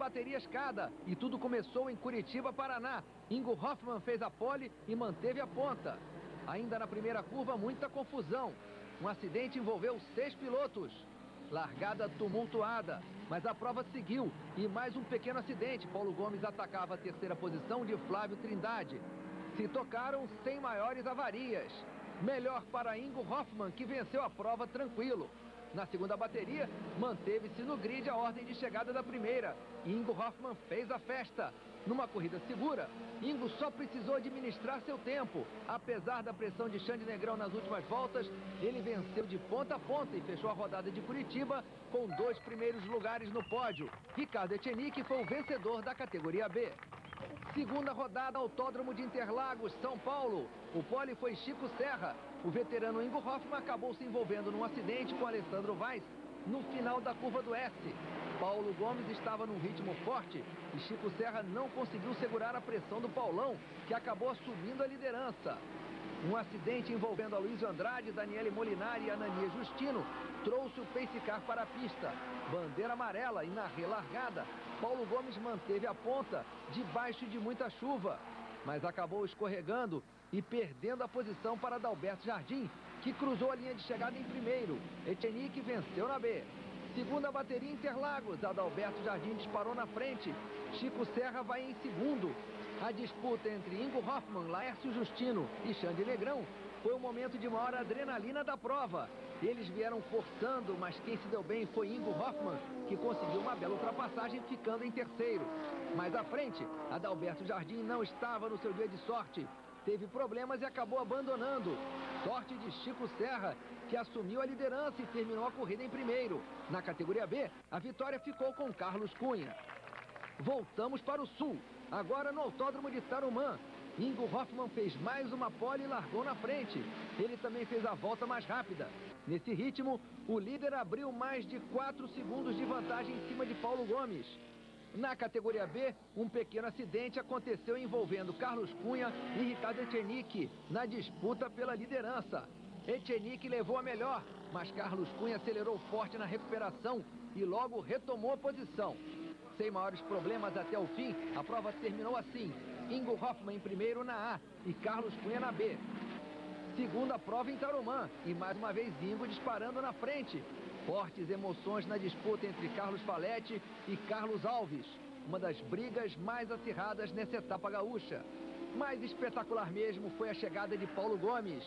baterias cada e tudo começou em Curitiba, Paraná. Ingo Hoffman fez a pole e manteve a ponta. Ainda na primeira curva, muita confusão. Um acidente envolveu seis pilotos. Largada tumultuada, mas a prova seguiu e mais um pequeno acidente. Paulo Gomes atacava a terceira posição de Flávio Trindade. Se tocaram sem maiores avarias. Melhor para Ingo Hoffman, que venceu a prova tranquilo. Na segunda bateria, manteve-se no grid a ordem de chegada da primeira. Ingo Hoffman fez a festa. Numa corrida segura, Ingo só precisou administrar seu tempo. Apesar da pressão de Xande Negrão nas últimas voltas, ele venceu de ponta a ponta e fechou a rodada de Curitiba com dois primeiros lugares no pódio. Ricardo Echenique foi o vencedor da categoria B. Segunda rodada, Autódromo de Interlagos, São Paulo. O pole foi Chico Serra. O veterano Ingo Hoffman acabou se envolvendo num acidente com Alessandro Weiss no final da curva do S. Paulo Gomes estava num ritmo forte e Chico Serra não conseguiu segurar a pressão do Paulão, que acabou assumindo a liderança. Um acidente envolvendo a Luiz Andrade, Daniele Molinari e Anania Justino trouxe o pace car para a pista. Bandeira amarela e na relargada, Paulo Gomes manteve a ponta debaixo de muita chuva, mas acabou escorregando e perdendo a posição para Adalberto Jardim, que cruzou a linha de chegada em primeiro. Etenique venceu na B. Segunda bateria Interlagos, Adalberto Jardim disparou na frente. Chico Serra vai em segundo. A disputa entre Ingo Hoffman, Laércio Justino e Xande Negrão foi o momento de maior adrenalina da prova. Eles vieram forçando, mas quem se deu bem foi Ingo Hoffman, que conseguiu uma bela ultrapassagem ficando em terceiro. Mais à frente, Adalberto Jardim não estava no seu dia de sorte. Teve problemas e acabou abandonando. Sorte de Chico Serra, que assumiu a liderança e terminou a corrida em primeiro. Na categoria B, a vitória ficou com Carlos Cunha. Voltamos para o sul, agora no Autódromo de Tarumã. Ingo Hoffman fez mais uma pole e largou na frente. Ele também fez a volta mais rápida. Nesse ritmo, o líder abriu mais de 4 segundos de vantagem em cima de Paulo Gomes. Na categoria B, um pequeno acidente aconteceu envolvendo Carlos Cunha e Ricardo Etchenique na disputa pela liderança. Etchenique levou a melhor, mas Carlos Cunha acelerou forte na recuperação e logo retomou a posição. Sem maiores problemas até o fim, a prova terminou assim. Ingo Hoffman em primeiro na A e Carlos Cunha na B. Segunda prova em Tarumã e mais uma vez Ingo disparando na frente. Fortes emoções na disputa entre Carlos Falete e Carlos Alves. Uma das brigas mais acirradas nessa etapa gaúcha. Mais espetacular mesmo foi a chegada de Paulo Gomes.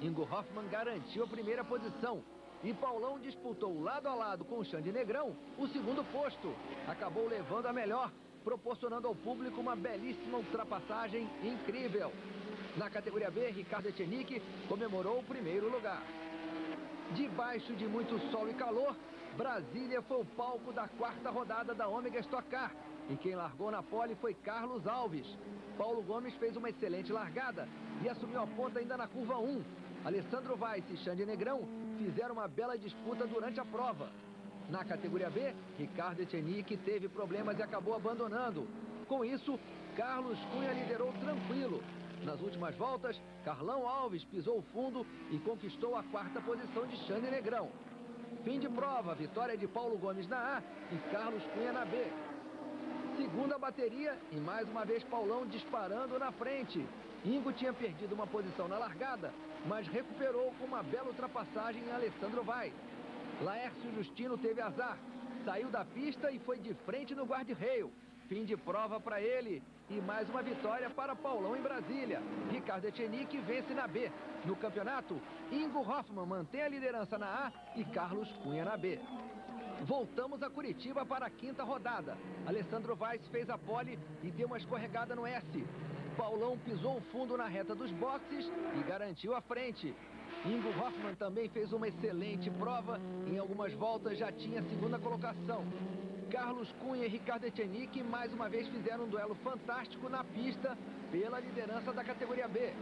Ingo Hoffman garantiu a primeira posição. E Paulão disputou lado a lado com o Xande Negrão o segundo posto. Acabou levando a melhor, proporcionando ao público uma belíssima ultrapassagem incrível. Na categoria B, Ricardo Etchenique comemorou o primeiro lugar. Debaixo de muito sol e calor, Brasília foi o palco da quarta rodada da Ômega Stock Car. E quem largou na pole foi Carlos Alves. Paulo Gomes fez uma excelente largada e assumiu a ponta ainda na curva 1. Alessandro Weiss e Xande Negrão fizeram uma bela disputa durante a prova. Na categoria B, Ricardo Etchenique teve problemas e acabou abandonando. Com isso, Carlos Cunha liderou tranquilo. Nas últimas voltas, Carlão Alves pisou o fundo e conquistou a quarta posição de Xande Negrão. Fim de prova, vitória de Paulo Gomes na A e Carlos Cunha na B. Segunda bateria e mais uma vez Paulão disparando na frente. Ingo tinha perdido uma posição na largada, mas recuperou com uma bela ultrapassagem em Alessandro Vai. Laércio Justino teve azar, saiu da pista e foi de frente no guarda-reio. Fim de prova para ele. E mais uma vitória para Paulão em Brasília. Ricardo Etchenique vence na B. No campeonato, Ingo Hoffman mantém a liderança na A e Carlos Cunha na B. Voltamos a Curitiba para a quinta rodada. Alessandro Weiss fez a pole e deu uma escorregada no S. Paulão pisou o fundo na reta dos boxes e garantiu a frente. Ingo Hoffman também fez uma excelente prova. Em algumas voltas já tinha a segunda colocação. Carlos Cunha e Ricardo Etchenique mais uma vez fizeram um duelo fantástico na pista pela liderança da categoria B.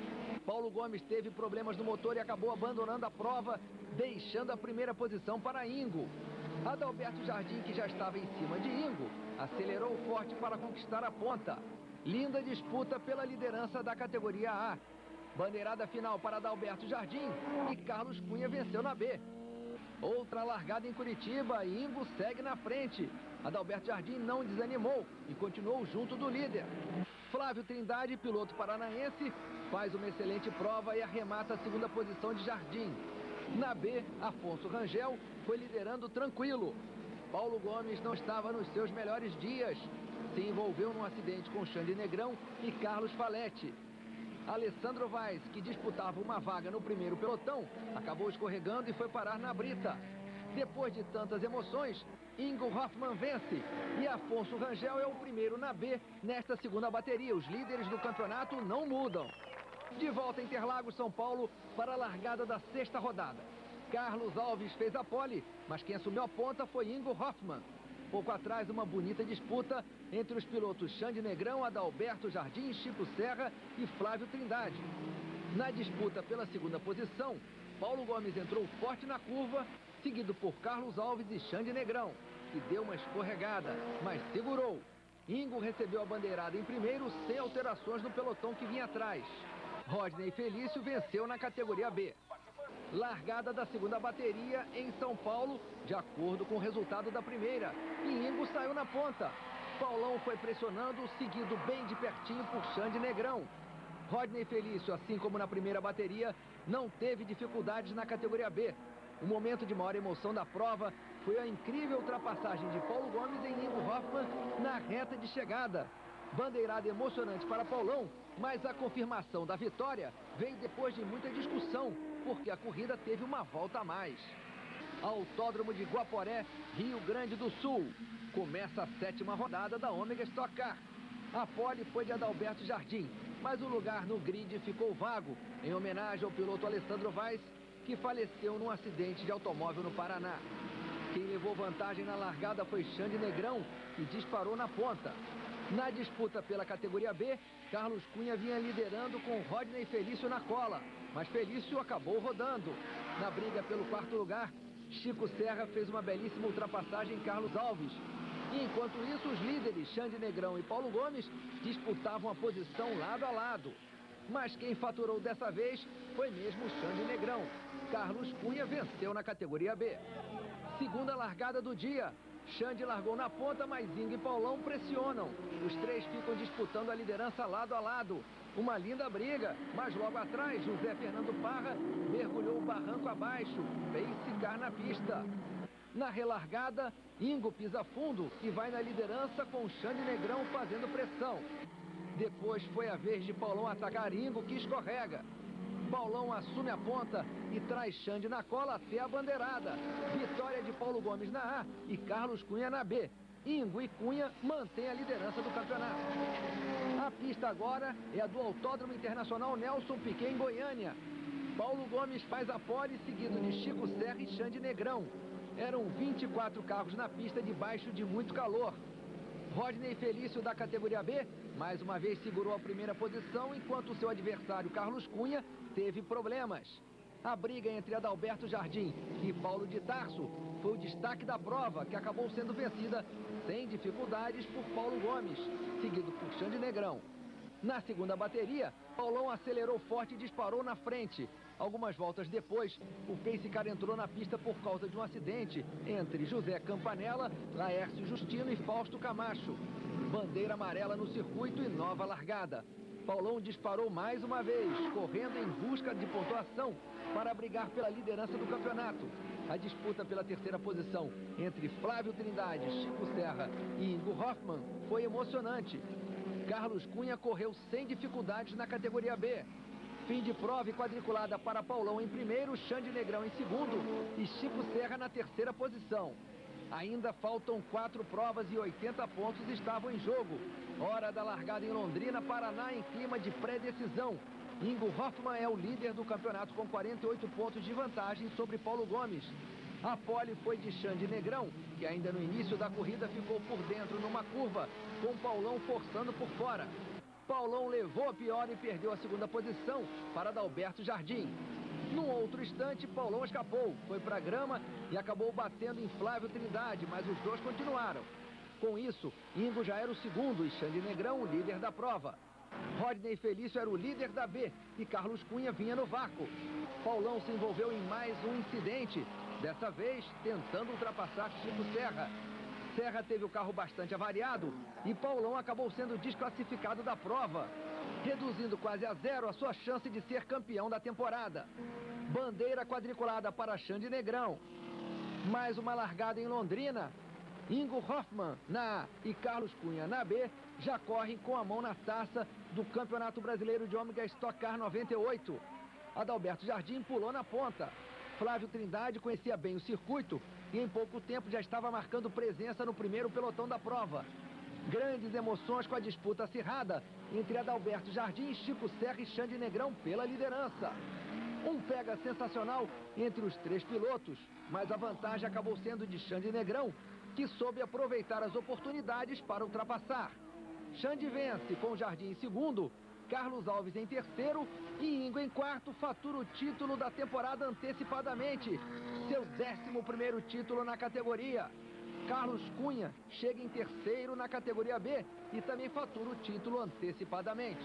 Paulo Gomes teve problemas no motor e acabou abandonando a prova, deixando a primeira posição para Ingo. Adalberto Jardim, que já estava em cima de Ingo, acelerou forte para conquistar a ponta. Linda disputa pela liderança da categoria A. Bandeirada final para Adalberto Jardim e Carlos Cunha venceu na B. Outra largada em Curitiba e Ingo segue na frente. Adalberto Jardim não desanimou e continuou junto do líder. Flávio Trindade, piloto paranaense, faz uma excelente prova e arremata a segunda posição de Jardim. Na B, Afonso Rangel foi liderando tranquilo. Paulo Gomes não estava nos seus melhores dias. Se envolveu num acidente com Xande Negrão e Carlos Falete. Alessandro Vaz, que disputava uma vaga no primeiro pelotão, acabou escorregando e foi parar na brita. Depois de tantas emoções, Ingo Hoffmann vence e Afonso Rangel é o primeiro na B nesta segunda bateria. Os líderes do campeonato não mudam. De volta em Interlagos, São Paulo, para a largada da sexta rodada. Carlos Alves fez a pole, mas quem assumiu a ponta foi Ingo Hoffmann. Pouco atrás, uma bonita disputa entre os pilotos Xande Negrão, Adalberto Jardim, Chico Serra e Flávio Trindade. Na disputa pela segunda posição, Paulo Gomes entrou forte na curva, seguido por Carlos Alves e Xande Negrão, que deu uma escorregada, mas segurou. Ingo recebeu a bandeirada em primeiro, sem alterações no pelotão que vinha atrás. Rodney Felício venceu na categoria B. Largada da segunda bateria em São Paulo, de acordo com o resultado da primeira. E Ingo saiu na ponta. Paulão foi pressionando, seguido bem de pertinho por Xande Negrão. Rodney Felício, assim como na primeira bateria, não teve dificuldades na categoria B. O momento de maior emoção da prova foi a incrível ultrapassagem de Paulo Gomes em Ingo Hoffmann na reta de chegada. Bandeirada emocionante para Paulão, mas a confirmação da vitória veio depois de muita discussão, porque a corrida teve uma volta a mais. Autódromo de Guaporé, Rio Grande do Sul. Começa a sétima rodada da Ômega Stock Car. A pole foi de Adalberto Jardim, mas o lugar no grid ficou vago, em homenagem ao piloto Alessandro Vaz, que faleceu num acidente de automóvel no Paraná. Quem levou vantagem na largada foi Xande Negrão, que disparou na ponta. Na disputa pela categoria B, Carlos Cunha vinha liderando com Rodney Felício na cola, mas Felício acabou rodando. Na briga pelo quarto lugar, Chico Serra fez uma belíssima ultrapassagem em Carlos Alves. E enquanto isso, os líderes Xande Negrão e Paulo Gomes disputavam a posição lado a lado. Mas quem faturou dessa vez foi mesmo Xande Negrão. Carlos Cunha venceu na categoria B. Segunda largada do dia. Xande largou na ponta, mas Ingo e Paulão pressionam. Os três ficam disputando a liderança lado a lado. Uma linda briga, mas logo atrás, José Fernando Parra mergulhou o barranco abaixo, fez ficar na pista. Na relargada, Ingo pisa fundo e vai na liderança com Xande Negrão fazendo pressão. Depois foi a vez de Paulão atacar Ingo, que escorrega. Paulão assume a ponta e traz Xande na cola até a bandeirada. Vitória de Paulo Gomes na A e Carlos Cunha na B. Ingo e Cunha mantêm a liderança do campeonato. A pista agora é a do Autódromo Internacional Nelson Piquet em Goiânia. Paulo Gomes faz a pole, seguido de Chico Serra e Xande Negrão. Eram 24 carros na pista debaixo de muito calor. Rodney Felício da categoria B, mais uma vez segurou a primeira posição, enquanto seu adversário Carlos Cunha teve problemas. A briga entre Adalberto Jardim e Paulo de Tarso foi o destaque da prova, que acabou sendo vencida sem dificuldades por Paulo Gomes, seguido por Xande Negrão. Na segunda bateria, Paulão acelerou forte e disparou na frente. Algumas voltas depois, o Pace Car entrou na pista por causa de um acidente entre José Campanella, Laércio Justino e Fausto Camacho. Bandeira amarela no circuito e nova largada. Paulão disparou mais uma vez, correndo em busca de pontuação para brigar pela liderança do campeonato. A disputa pela terceira posição entre Flávio Trindade, Chico Serra e Ingo Hoffmann foi emocionante. Carlos Cunha correu sem dificuldades na categoria B. Fim de prova e quadriculada para Paulão em primeiro, Xande Negrão em segundo e Chico Serra na terceira posição. Ainda faltam quatro provas e 80 pontos estavam em jogo. Hora da largada em Londrina, Paraná, em clima de pré-decisão. Ingo Hoffmann é o líder do campeonato com 48 pontos de vantagem sobre Paulo Gomes. A pole foi de Xande Negrão, que ainda no início da corrida ficou por dentro numa curva, com Paulão forçando por fora. Paulão levou a pior e perdeu a segunda posição para Adalberto Jardim. Num outro instante, Paulão escapou, foi para a grama e acabou batendo em Flávio Trindade, mas os dois continuaram. Com isso, Ingo já era o segundo e Xande Negrão o líder da prova. Rodney Felício era o líder da B e Carlos Cunha vinha no vácuo. Paulão se envolveu em mais um incidente Dessa vez, tentando ultrapassar Chico Serra. Serra teve o carro bastante avariado e Paulão acabou sendo desclassificado da prova, reduzindo quase a zero a sua chance de ser campeão da temporada. Bandeira quadriculada para Xande Negrão. Mais uma largada em Londrina. Ingo Hoffmann na A e Carlos Cunha na B já correm com a mão na taça do Campeonato Brasileiro de Ômega Stock Car 98. Adalberto Jardim pulou na ponta. Flávio Trindade conhecia bem o circuito e em pouco tempo já estava marcando presença no primeiro pelotão da prova. Grandes emoções com a disputa acirrada entre Adalberto Jardim, Chico Serra e Xande Negrão pela liderança. Um pega sensacional entre os três pilotos, mas a vantagem acabou sendo de Xande Negrão, que soube aproveitar as oportunidades para ultrapassar. Xande vence com Jardim em segundo, Carlos Alves em terceiro e Ingo em quarto fatura o título da temporada antecipadamente. Seu décimo primeiro título na categoria. Carlos Cunha chega em terceiro na categoria B e também fatura o título antecipadamente.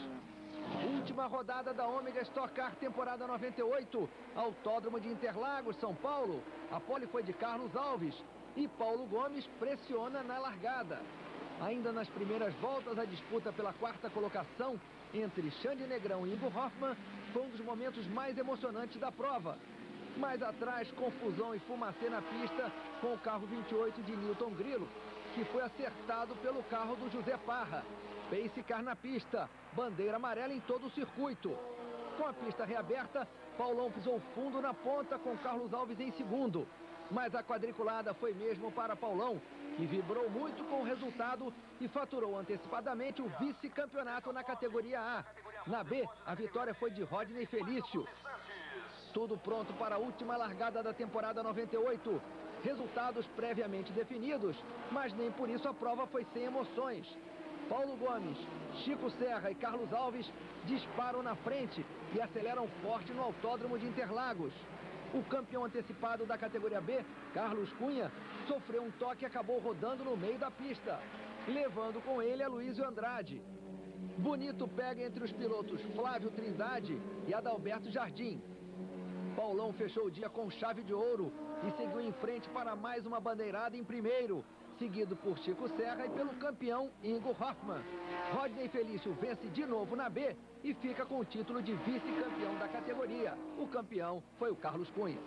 Última rodada da Ômega Stock Car temporada 98, Autódromo de Interlagos, São Paulo. A pole foi de Carlos Alves e Paulo Gomes pressiona na largada. Ainda nas primeiras voltas, a disputa pela quarta colocação entre Xande Negrão e Ivo Hoffmann foi um dos momentos mais emocionantes da prova. Mais atrás, confusão e fumacê na pista com o carro 28 de Newton Grilo, que foi acertado pelo carro do José Parra. Pace Car na pista, bandeira amarela em todo o circuito. Com a pista reaberta, Paulão pisou fundo na ponta com Carlos Alves em segundo. Mas a quadriculada foi mesmo para Paulão, que vibrou muito com o resultado e faturou antecipadamente o vice-campeonato na categoria A. Na B, a vitória foi de Rodney Felício. Tudo pronto para a última largada da temporada 98. Resultados previamente definidos, mas nem por isso a prova foi sem emoções. Paulo Gomes, Chico Serra e Carlos Alves disparam na frente e aceleram forte no autódromo de Interlagos. O campeão antecipado da categoria B, Carlos Cunha, sofreu um toque e acabou rodando no meio da pista, levando com ele a Luísio Andrade. Bonito pega entre os pilotos Flávio Trindade e Adalberto Jardim. Paulão fechou o dia com chave de ouro e seguiu em frente para mais uma bandeirada em primeiro, seguido por Chico Serra e pelo campeão Ingo Hoffmann. Rodney Felício vence de novo na B e fica com o título de vice-campeão da categoria. O campeão foi o Carlos Cunha.